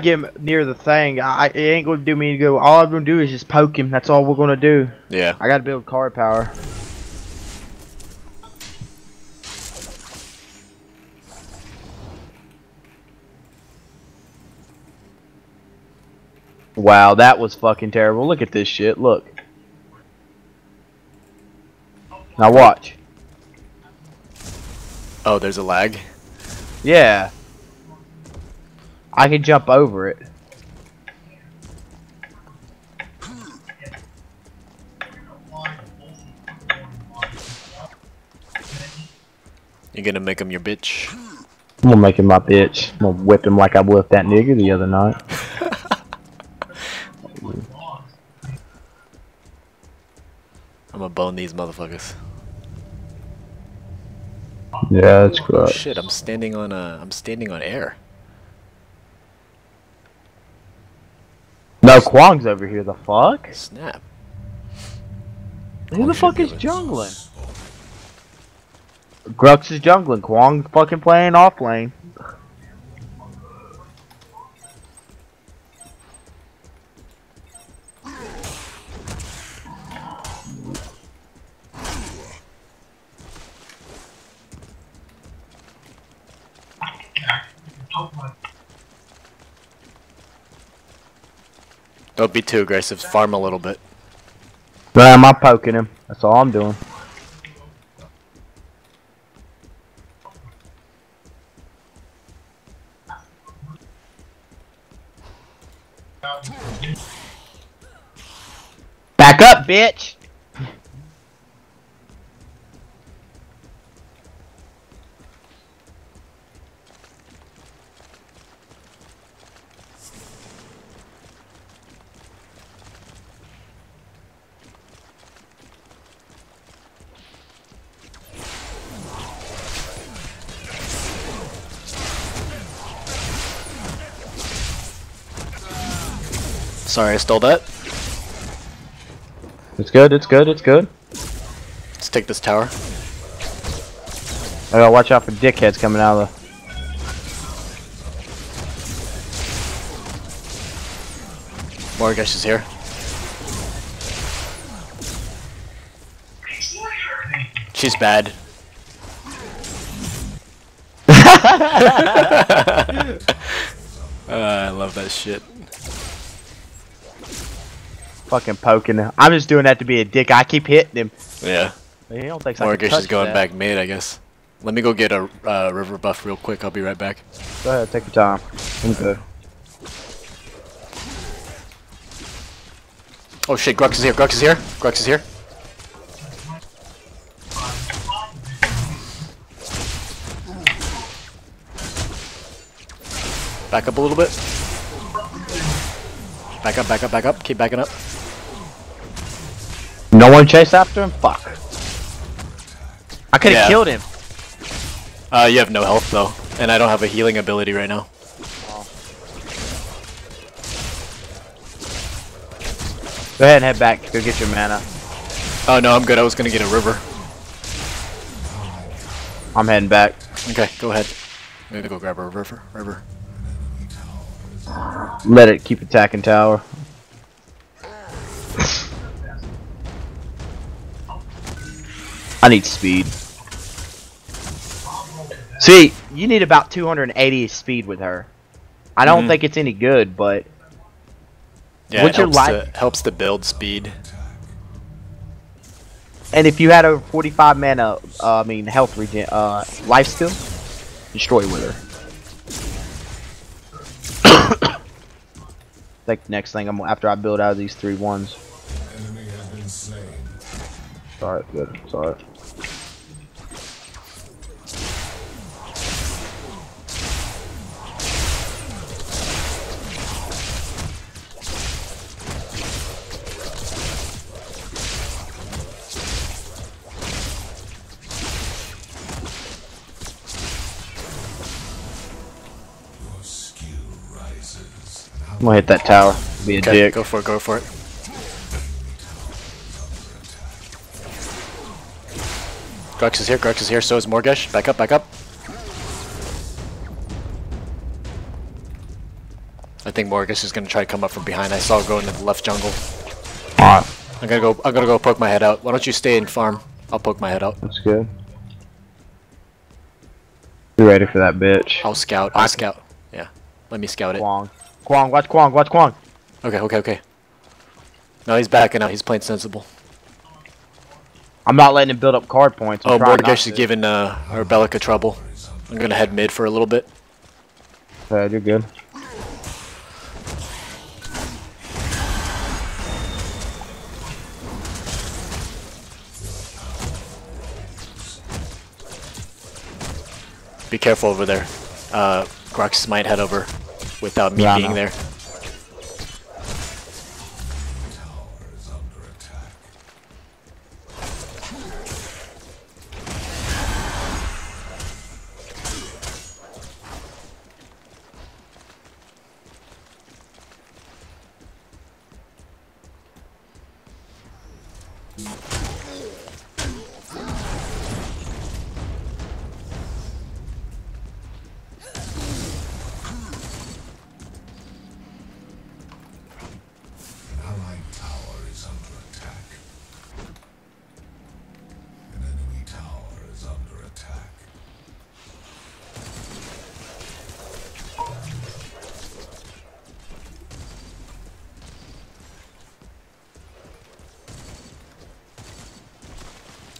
get him near the thing, I, it ain't gonna do me any good. All I'm gonna do is just poke him. That's all we're gonna do. Yeah. I gotta build card power. Wow, that was fucking terrible. Look at this shit. Look. Now watch. Oh, there's a lag. Yeah. I can jump over it. You're gonna make him your bitch? I'm gonna make him my bitch. I'm gonna whip him like I whipped that nigga the other night. I'm gonna bone these motherfuckers. Yeah, that's Oh correct. shit! I'm standing on uh, I'm standing on air. No, Kwang's over here. The fuck? Snap. Who the fuck is jungling? Grux is jungling. Kwang fucking playing off lane. Don't be too aggressive. Farm a little bit. But am I poking him? That's all I'm doing. Back up, bitch! Sorry, I stole that. It's good, it's good, it's good. Let's take this tower. I gotta watch out for dickheads coming out of the. Morgesh is here. She's bad. Uh, I love that shit. Fucking poking him. I'm just doing that to be a dick. I keep hitting him. Yeah. He don't think Morgesh is going that. back mid, I guess. Let me go get a uh, river buff real quick. I'll be right back. Go ahead, take your time. I'm good. Oh shit, Grux is here. Grux is here. Grux is here. Back up a little bit. Back up, back up, back up. Keep backing up. No one chased after him? Fuck. I could have Yeah. killed him. Uh, you have no health though, and I don't have a healing ability right now. Go ahead and head back. Go get your mana. Oh no, I'm good. I was gonna get a river. I'm heading back. Okay, go ahead. I'm gonna go grab a river. River. Let it keep attacking tower. I need speed. See, you need about 280 speed with her. I don't Mhm. think it's any good, but Yeah, it helps, to, helps the build speed. and if you had a 45 mana, uh, I mean health regen, uh, life steal, destroy with her. like next thing I'm after I build out of these three ones. Sorry, good. Sorry. I'm gonna hit that tower. Be a Okay, dick. go for it. Go for it. Grux is here. Grux is here. So is Morgesh. Back up. Back up. I I think Morgus is gonna try to come up from behind. I saw her go into the left jungle. Alright, I'm gonna go. I'm gonna go poke my head out. Why don't you stay and farm? I'll poke my head out. that's good. You ready for that bitch? I'll scout. I'll scout. Yeah. Let me scout it. Kwang. Kwang, watch Kwang, watch Kwang. Okay. Okay. Okay. No, he's backing out. He's playing sensible. I'm not letting him build up card points. I'm Oh, Morgus is giving uh, our Bellica trouble. I'm gonna head mid for a little bit. Yeah, you're good. Be careful over there. Uh, Grux might head over without me Yeah, being there.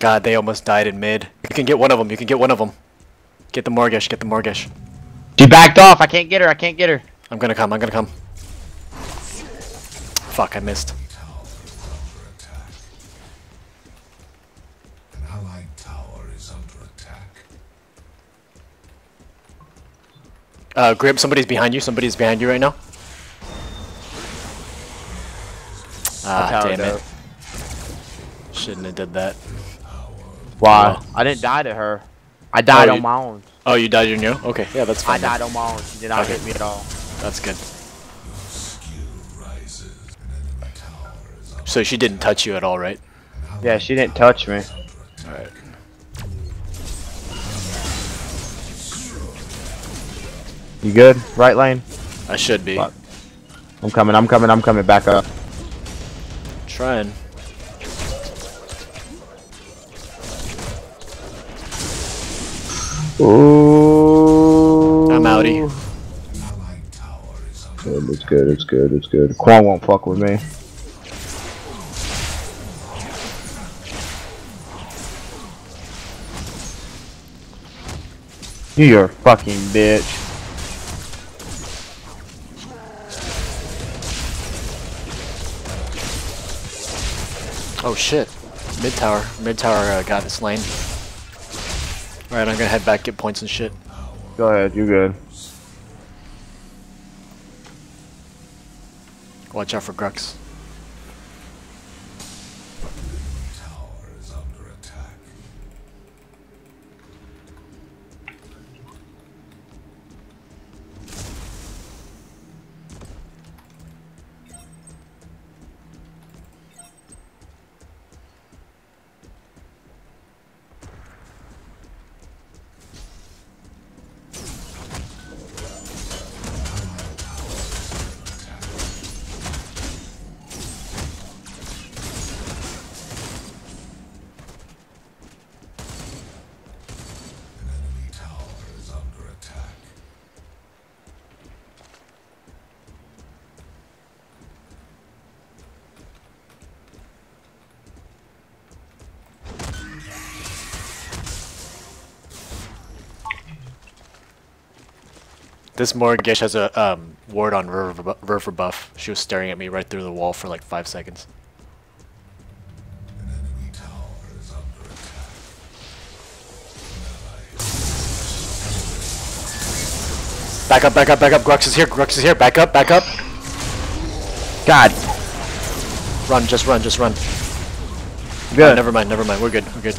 God, they almost died in mid. You can get one of them. You can get one of them. Get the Morgish. Get the Morgish. She backed off. I can't get her. I can't get her. I'm gonna come. I'm gonna come. Fuck, I missed. An allied tower is under attack. Uh, Grib, somebody's behind you. Somebody's behind you right now. Ah, damn it. Shouldn't have did that. Why? Oh. I didn't die to her. I oh, died Oh, on you- my own. Oh, you died in your Okay, yeah, that's I fine. then. died on my own. She did not Okay. hit me at all. That's good. Skill rises. An enemy tower is under So she didn't touch you at all, right? Yeah, she didn't touch me. Alright. You good? Right lane? I should be. Fuck. I'm coming. I'm coming. I'm coming back up. Trying. Ooh. I'm outie. allied tower is Good, It's good, it's good, it's good. Kwang won't fuck with me. You're a fucking bitch. Oh shit. Mid tower. Mid tower uh, got this lane. Alright, I'm gonna head back, get points and shit. Go ahead. You good? Watch out for Grux. This Morgish has a um, ward on River, bu- River buff. She was staring at me right through the wall for like five seconds. An enemy tower is under attack. Back up, back up, back up. Grux is here. Grux is here. Back up, back up. God. Run, just run, just run. Good. Uh, never mind, never mind. We're good. We're good.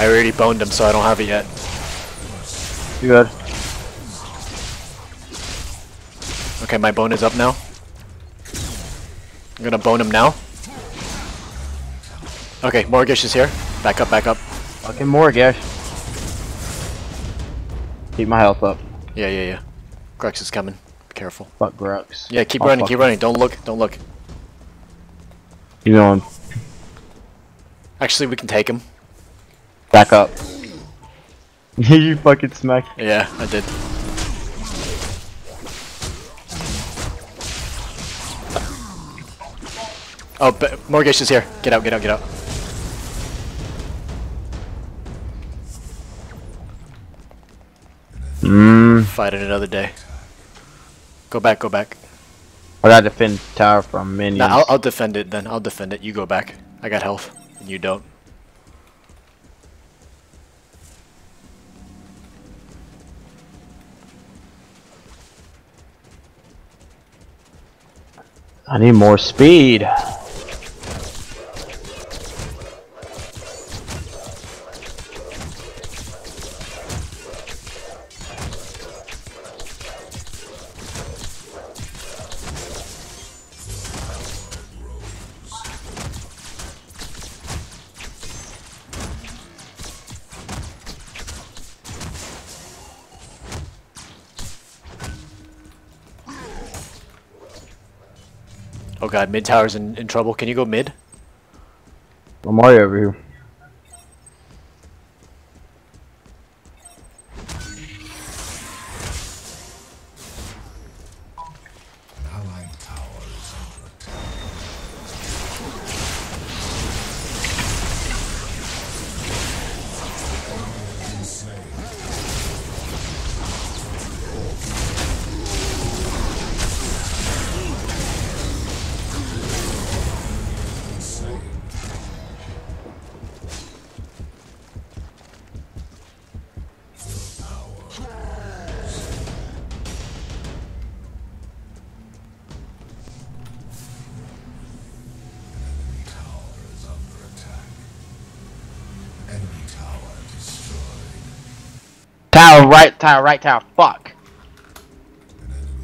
I already boned him, so I don't have it yet. You good? Okay, my bone is up now. I'm gonna bone him now. Okay, Morgish is here. Back up, back up. Fucking Morgash. Keep my health up. Yeah, yeah, yeah. Grux is coming. Be careful. Fuck Grux. Yeah, keep Oh, running, keep him. running. Don't look, don't look. You know, Actually, we can take him. Back up. you fucking smack. Yeah, I did. Oh, but is here. Get out, get out, get out. mm, Fight it another day. Go back, go back. I gotta defend tower from minions. Nah, I'll, I'll defend it then. I'll defend it. You go back. I got health, and you don't. I need more speed. Oh god, mid tower's in, in trouble. Can you go mid? I'm already over here. Tower right, tower right, tower. Fuck.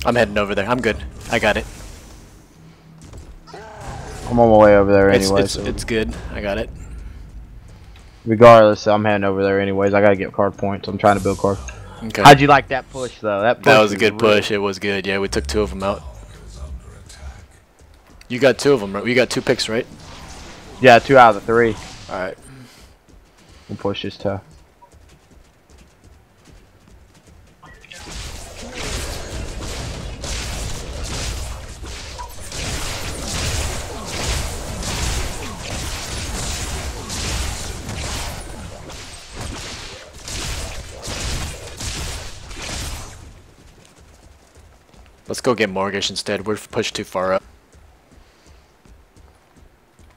I'm heading over there. I'm good. I got it. I'm on my way over there It's anyway. it's, so it's good. I got it. regardless, I'm heading over there anyways. I gotta get card points. I'm trying to build card. Okay. How'd you like that push though? That push that was a good real- push. It was good. Yeah, we took two of them out. Is under attack. You got two of them, right? You got two picks, right? Yeah, two out of the three. All right. We'll push this tower. Let's go get Morgish instead. We're pushed too far up.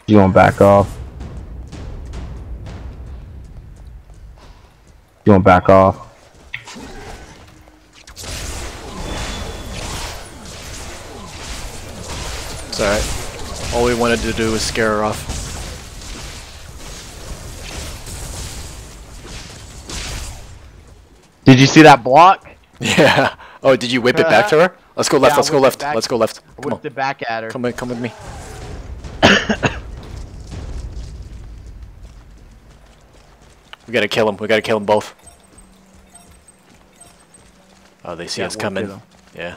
You want to back off? You want to back off? It's all right. All we wanted to do was scare her off. Did you see that block? Yeah. Oh, did you whip it back to her? Let's go left. Yeah, let's go whipped it left. back. Let's go left. Come whipped on. it back at her. Come in. Come with me. we gotta kill him. We gotta kill them both. Oh, they see Yeah, us we'll coming. Yeah.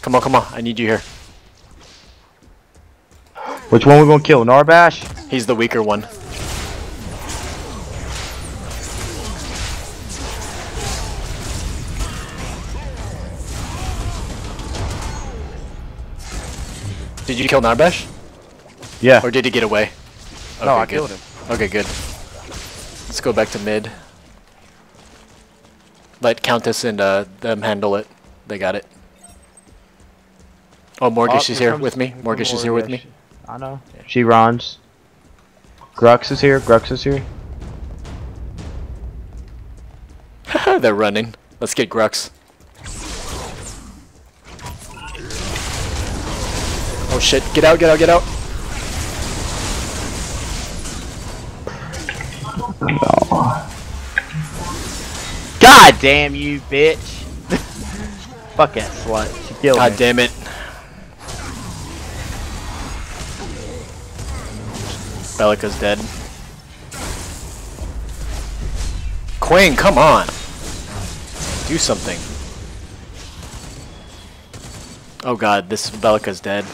Come on, come on. I need you here. Which one we gonna kill? Narbash? He's the weaker one. You kill Narbash? Yeah. Or did he get away? no, I good. killed him. Okay, good. Let's go back to mid. Let Countess and uh, them handle it. They got it. Oh, Morgish Oh, is here here with me. here Morgish is here with me. I know. She runs. Grux is here. Grux is here. They're running. Let's get Grux. Oh shit, get out, get out, get out! God damn you, bitch! Fuck that slut, she killed God me. damn it. Bellica's dead. Kwang, come on! Do something. Oh god, this Bellica's dead.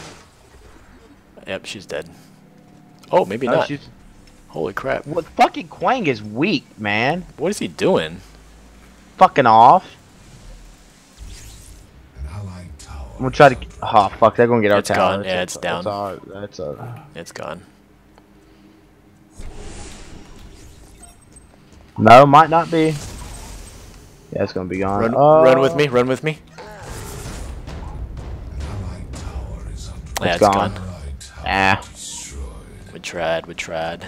Yep, she's dead. Oh, maybe No, not. she's- Holy crap. What fucking Kwang is weak, man. What is he doing? Fucking off. An allied. I'm gonna try to. Oh fuck, they're gonna get our It's tower. gone. That's Yeah, a- it's down. That's, our, that's a. It's gone. No, might not be. Yeah, it's gonna be gone. Run, Oh, run with me, run with me. An allied tower is under Yeah, it's gone. gone. Allied tower Ah. We tried, we tried.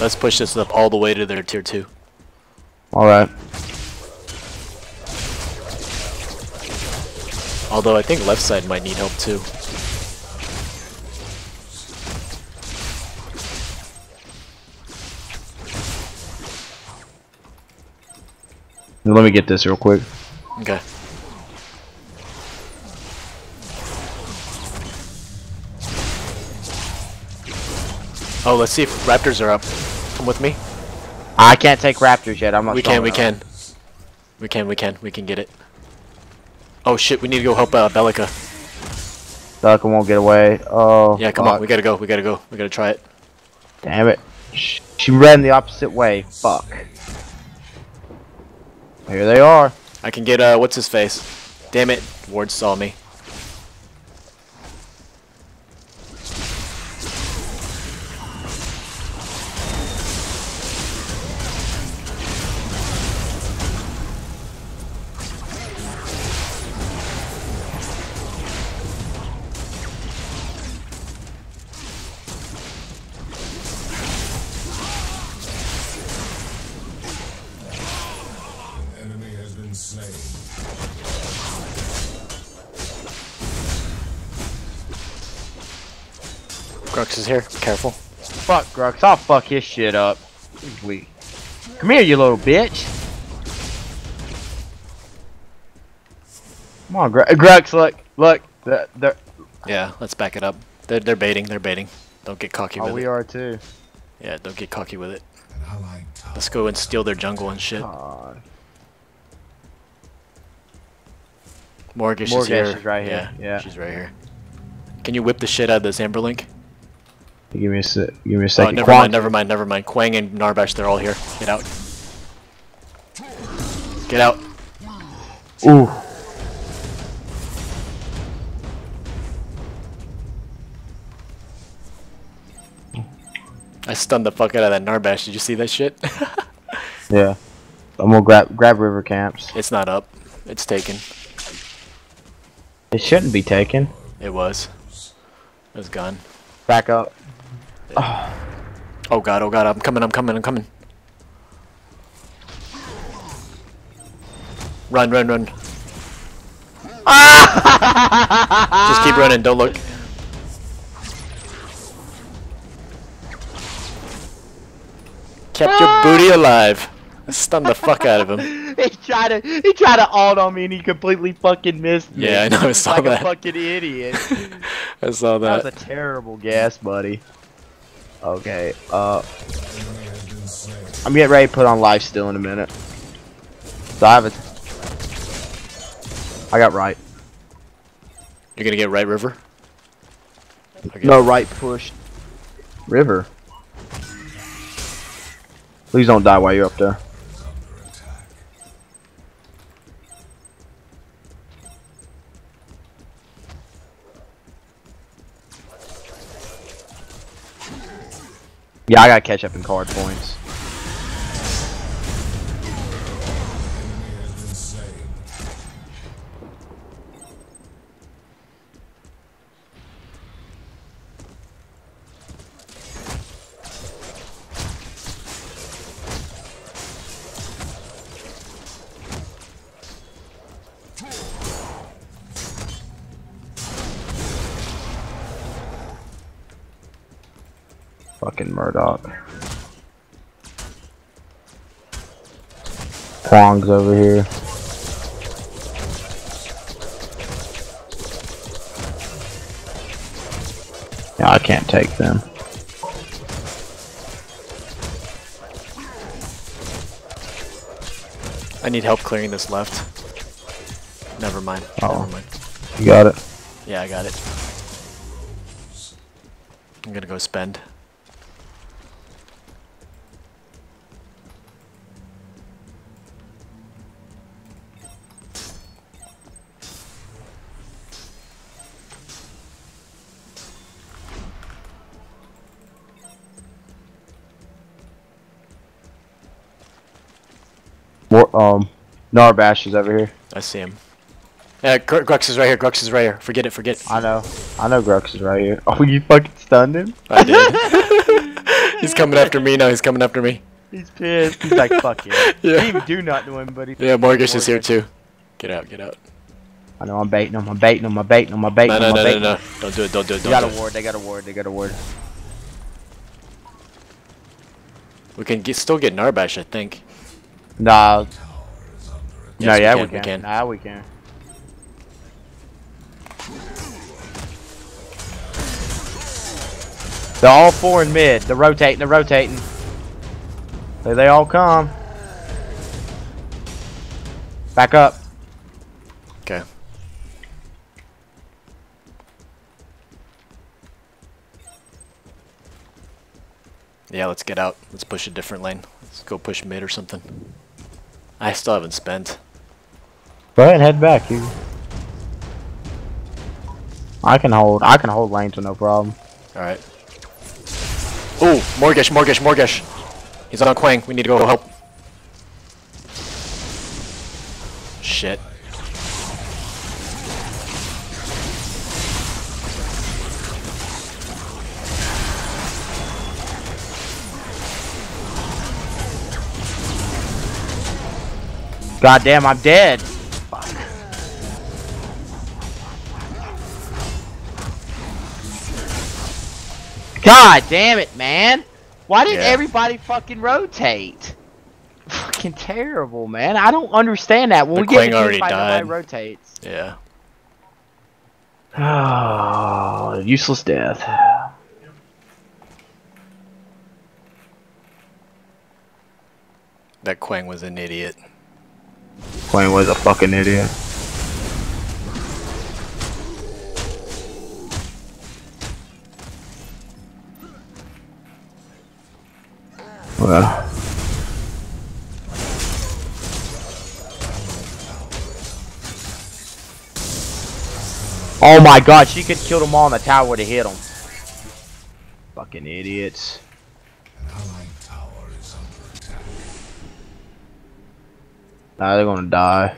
Let's push this up all the way to their tier 2. All right. Although I think left side might need help too. Let me get this real quick. Okay. Oh, let's see if raptors are up. Come with me. I can't take raptors yet. I'm not. We can, we can. We can, we can, we can get it. Oh shit, we need to go help uh, Bellica. Duck won't get away. Oh. Yeah, come on, we gotta go, we gotta go, we gotta try it. Damn it. She ran the opposite way. Fuck. Here they are. I can get, uh, what's his face? Damn it, Ward saw me. Grux is here, careful. Fuck Grux. I'll fuck his shit up. He's weak. Come here, you little bitch. Come on, Gru- Grux. Look, look. They're, they're, Yeah, let's back it up. They're, they're baiting, they're baiting. Don't get cocky oh, with we it. We are too. Yeah, don't get cocky with it. An allied tower. Let's go and steal their jungle and shit. God. Morgish, is Morgish here. is right here, yeah. she's right here. Can you whip the shit out of this Amberlink? Give me a se- give me a Oh, second. never Quan- mind, never mind, never mind. Kwang and Narbash, they're all here. Get out. Get out. Ooh. I stunned the fuck out of that Narbash. Did you see that shit? Yeah. I'm gonna grab grab river camps. it's not up. It's taken. It shouldn't be taken. It was. It was gone. Back up. Oh oh god, oh god, I'm coming, I'm coming, I'm coming. Run, run, run. Ah! Just keep running, don't look. Kept your ah! booty alive. Stunned the fuck out of him. he tried to he tried to alt on me and he completely fucking missed me. Yeah, I know, I saw like that. a fucking idiot. I saw that that. was a terrible gas, buddy. Okay, uh, Enemy has been slain. I'm getting ready to put on life steal in a minute. So I have it. I got right. You're gonna get right river? Okay. No right push. River. Please don't die while you're up there. Yeah, I gotta catch up in card points. Kwang's over here. Yeah, I can't take them. I need help clearing this left. Never mind. Oh. Never mind. You got it. Yeah, I got it. I'm gonna go spend. Um, Narbash is over here. I see him. Yeah, Gr- Grux is right here. Grux is right here. Forget it. Forget. it. I know. I know Grux is right here. Oh, you fucking stunned him? I did. he's coming after me now. He's coming after me. He's pissed. He's like, fuck yeah. Yeah. Didn't even do nothing to him, buddy. Yeah, Morgish is here too. Get out. Get out. I know I'm baiting him. I'm baiting him. I'm baiting him. I'm baiting No, him. no, I'm no, no, baiting no. him. Don't do it. Don't do it. They Don't got do a it. ward. They got a ward. They got a ward. We can get, still get Narbash, I think. Nah. Yes, no, we yeah, can, we we can. can. Nah, we can. They're all four in mid. They're rotating. They're rotating. There they all come. Back up. Okay. Yeah, let's get out. Let's push a different lane. Let's go push mid or something. I still haven't spent. Go ahead and head back. You. I can hold. I can hold lanes with no problem. Alright. Ooh, Morgish, Morgish, Morgish. He's on Kwang. We need to go help. Shit. God damn, I'm dead. Fuck. God damn it, man. Why did Yeah. everybody fucking rotate? Fucking terrible, man. I don't understand that. When The we get Kwang into already fight, nobody rotates. Yeah. Oh, useless death. That Kwang was an idiot. Kwang was a fucking idiot. Well. Oh my god, she could kill them all in the tower to hit them. Fucking idiots. Nah, they're gonna die.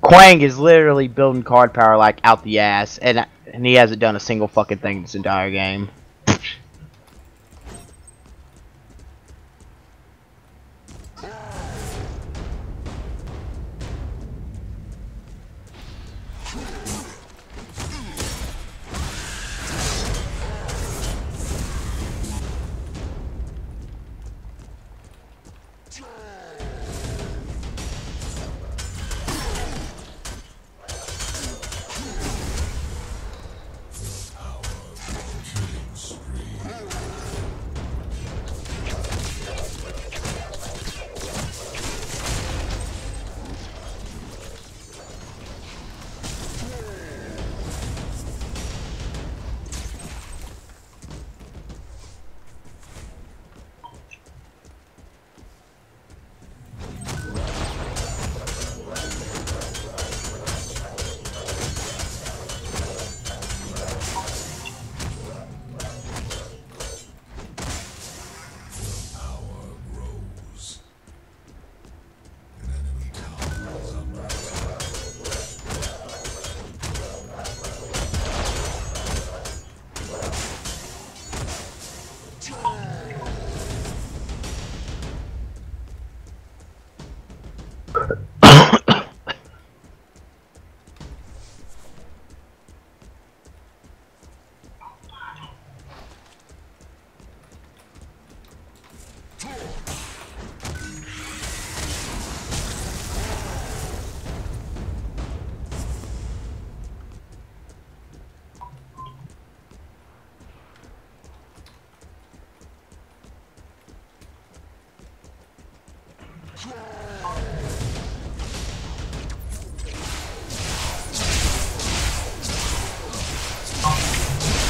Kwang is literally building card power like out the ass, and and he hasn't done a single fucking thing this entire game.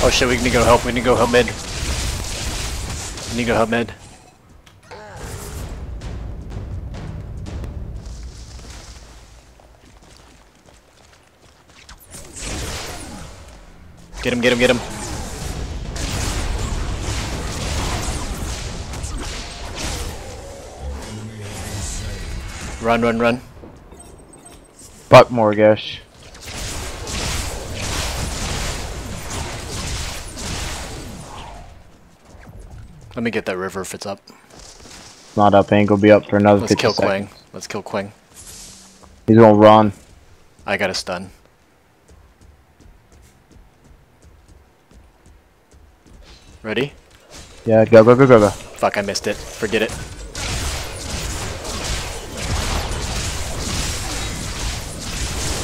Oh shit, we need to go help. We need to go help mid. We need to go help mid. Get him, get him, get him. Run, run, run. Fuck Morgesh. Let me get that river if it's up. Not up, ain't gonna be up for another Let's 50 kill seconds. Kwang. Let's kill Kwang. He's gonna run. I got a stun. Ready? Yeah, go, go, go, go, go. Fuck, I missed it. Forget it.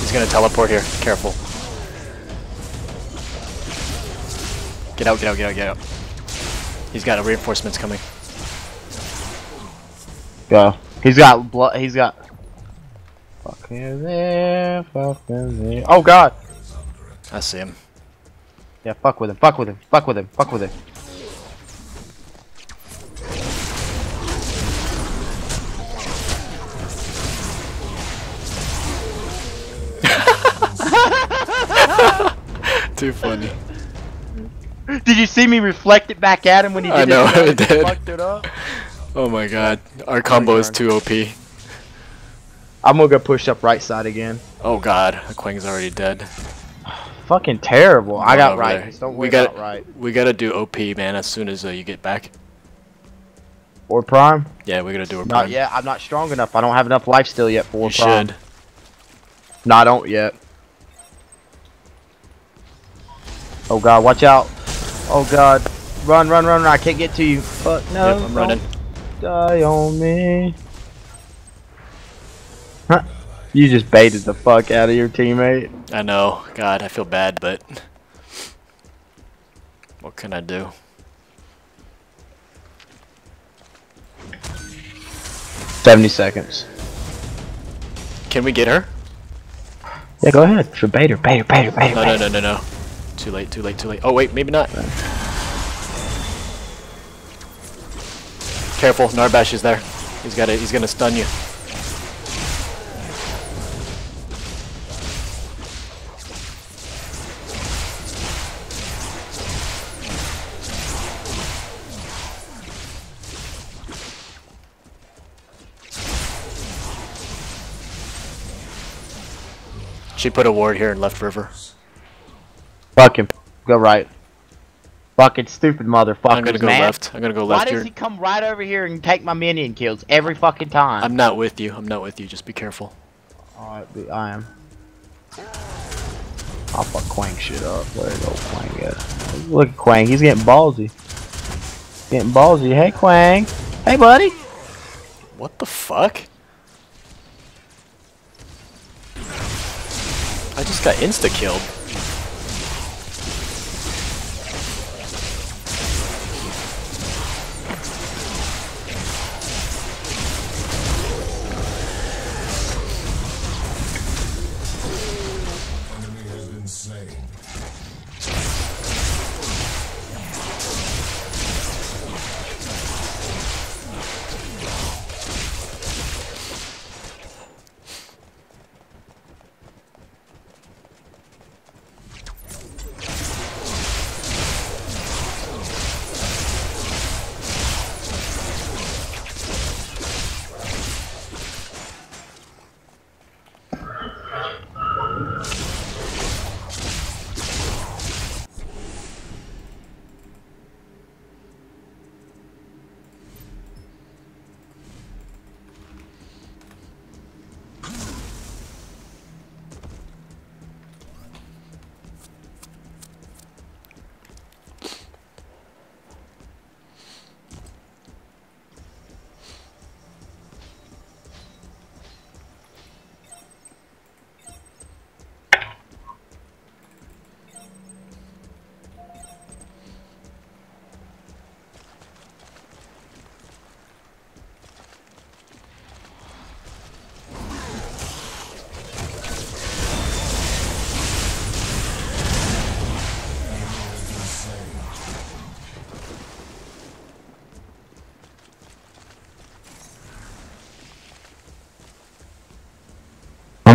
He's gonna teleport here. Careful. Get out, get out, get out, get out. He's got reinforcements coming. Go. He's got blood. He's got. Fucking there, fucking there. Oh god. I see him. Yeah, fuck with him. Fuck with him. Fuck with him. Fuck with him. Too funny. Did you see me reflect it back at him when he did I know, it? I did. Fucked it up. Oh my god. Our combo is too OP. I'm gonna go push up right side again. Oh god. Kwang's already dead. Fucking terrible. I got right. don't We worry got- about right. We gotta do OP, man, as soon as uh, you get back. Or prime. Yeah, we gotta do a Not prime. yet. I'm not strong enough. I don't have enough life steal yet for You prime. should. No, I don't yet. Oh god, watch out. Oh god. Run, run, run, run. I can't get to you. Fuck, no. yep, I'm running. Die on me. Huh. You just baited the fuck out of your teammate. I know. God, I feel bad, but what can I do? Seventy seconds. Can we get her? Yeah, go ahead. For bait her, bait her, bait her, bait her. No, no, no, no, no. Too late, too late, too late. Oh wait, maybe not. Careful, Narbash is there. He's got it. He's gonna stun you. She put a ward here in left river. Fuck him. Go right. Fucking stupid motherfucker. I'm gonna go man. left. I'm gonna go left. Why does here. he come right over here and take my minion kills every fucking time? I'm not with you. I'm not with you. Just be careful. Alright, I am. I'll fuck Kwang shit up. Where go Kwang at? Look at Kwang, he's getting ballsy. Getting ballsy. Hey Kwang. Hey buddy. What the fuck? I just got insta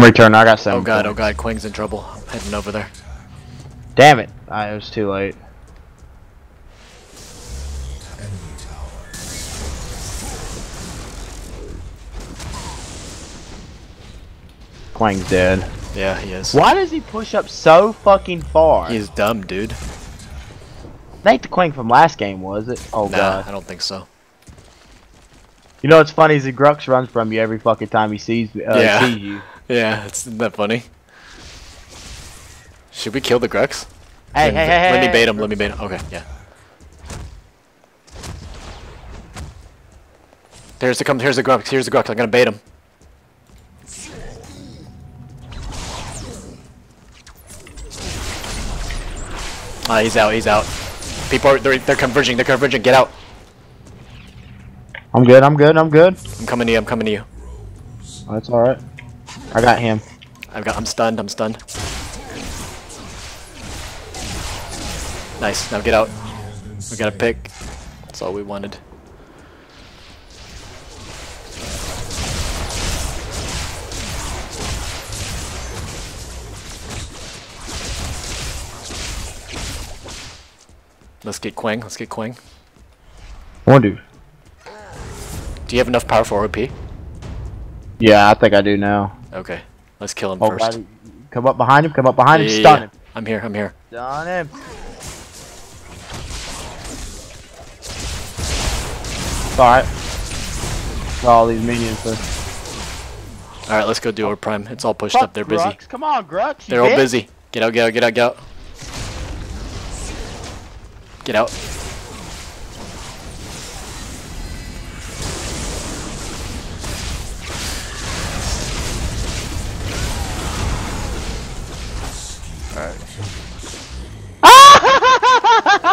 I'm returning. I got seven. Oh god, oh points. god, Kwang's in trouble. I'm heading over there. Damn it! I, was too late. Kwang's dead. Yeah, he is. Why does he push up so fucking far? He's dumb, dude. That ain't the Kwang from last game, was it? Oh Nah, god. I don't think so. You know what's funny is the Grux runs from you every fucking time he sees uh, Yeah. sees you. Yeah, it's isn't that funny. Should we kill the Grux? Hey, let, hey, me- hey, let me bait him. Let me bait him. Okay, yeah. Here's the come. Here's the Grux. Here's the Grux. I'm gonna bait him. Ah, he's out. He's out. People are they're, they're converging. They're converging. Get out. I'm good. I'm good. I'm good. I'm coming to you. I'm coming to you. That's all right. I got him. I've got. I'm stunned. I'm stunned. Nice. Now get out. We got a pick. That's all we wanted. Let's get Kwang. Let's get Kwang. One dude. Do you have enough power for OP? Yeah, I think I do now. Okay. Let's kill him Oh, first. buddy. Come up behind him. Come up behind Yeah, him. yeah, Stun yeah. him. I'm here. I'm here. Stun him. Alright. All these minions. Are... All right. Let's go do our prime. It's all pushed up. They're busy. Grux. Come on, Grux. They're all busy. Get out, get out, get out, get out. Get out.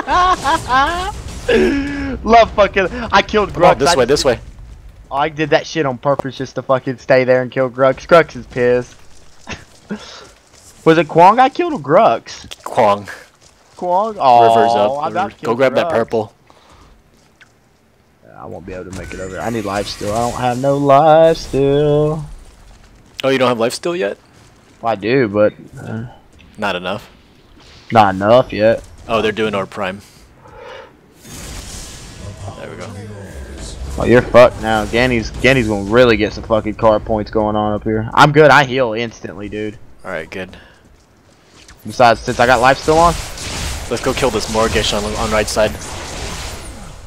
Love fucking. I killed Come on, Grux. this I, way, this way. I did that shit on purpose just to fucking stay there and kill Grux. Grux is pissed. Was it Kwang I killed or Grux? Kwang. Kwang? Oh, Rivers up. River- Go grab that purple. I won't be able to make it over. I need life steal. I don't have no life steal. Oh, you don't have life steal yet? Well, I do, but uh, Not enough. not enough yet. Oh, they're doing our prime. There we go. Oh, you're fucked now. Ganny's Ganny's gonna really get some fucking card points going on up here. I'm good. I heal instantly, dude. All right, good. Besides, since I got life steal on, Let's go kill this Morigesh on the on right side.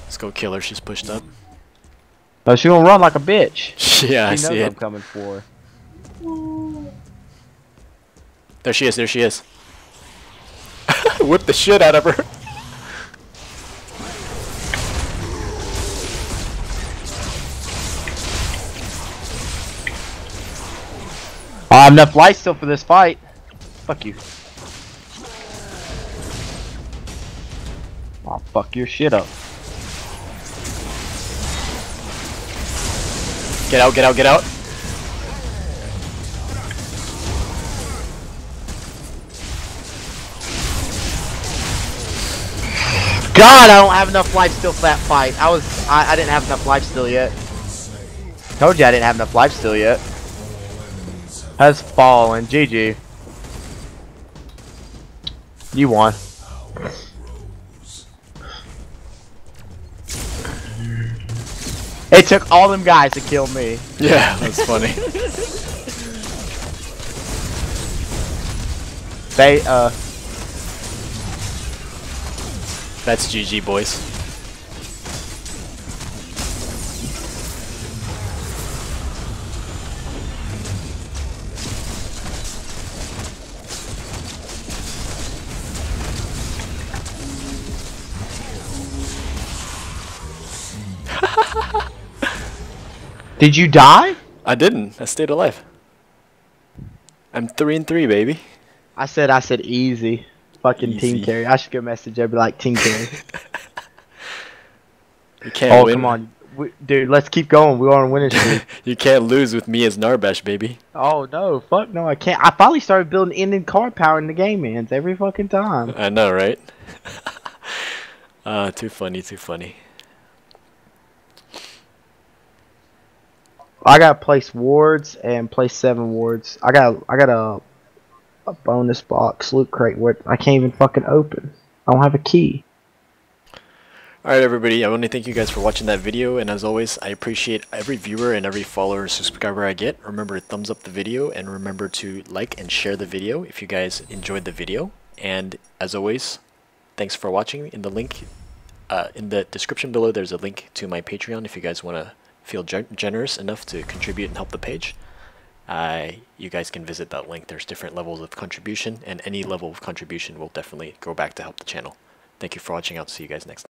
Let's go kill her. She's pushed up. oh, she gonna run like a bitch. yeah, I she knows see I'm coming for. her. There she is. There she is. Whip the shit out of her. I have enough life steal for this fight. Fuck you. I'll fuck your shit up. Get out, get out, get out. God, I don't have enough life steal for that fight. I was, I, I didn't have enough life steal yet. Told you I didn't have enough life steal yet. Has fallen. GG. You won. It took all them guys to kill me. Yeah, that's funny. They, uh, That's GG, boys. did you die? I didn't. I stayed alive. I'm three and three, baby. I said, I said easy. Fucking team carry. I should go message everybody like team carry. You can't oh, win. come on. We, dude, let's keep going. We're on a winning streak. you can't lose with me as Narbash, baby. oh, no. Fuck no, I can't. I finally started building ending card power in the game, man. Every fucking time. I know, right? uh, too funny, too funny. I got place wards and place seven wards. I got I got a bonus box loot crate where I can't even fucking open. I don't have a key. Alright everybody, I want to thank you guys for watching that video and as always I appreciate every viewer and every follower or subscriber I get. Remember to thumbs up the video and remember to like and share the video if you guys enjoyed the video. And as always, thanks for watching. In the link, uh, in the description below there's a link to my Patreon if you guys want to feel gen generous enough to contribute and help the page. Uh, you guys can visit that link. There's different levels of contribution and any level of contribution will definitely go back to help the channel. Thank you for watching. I'll see you guys next time.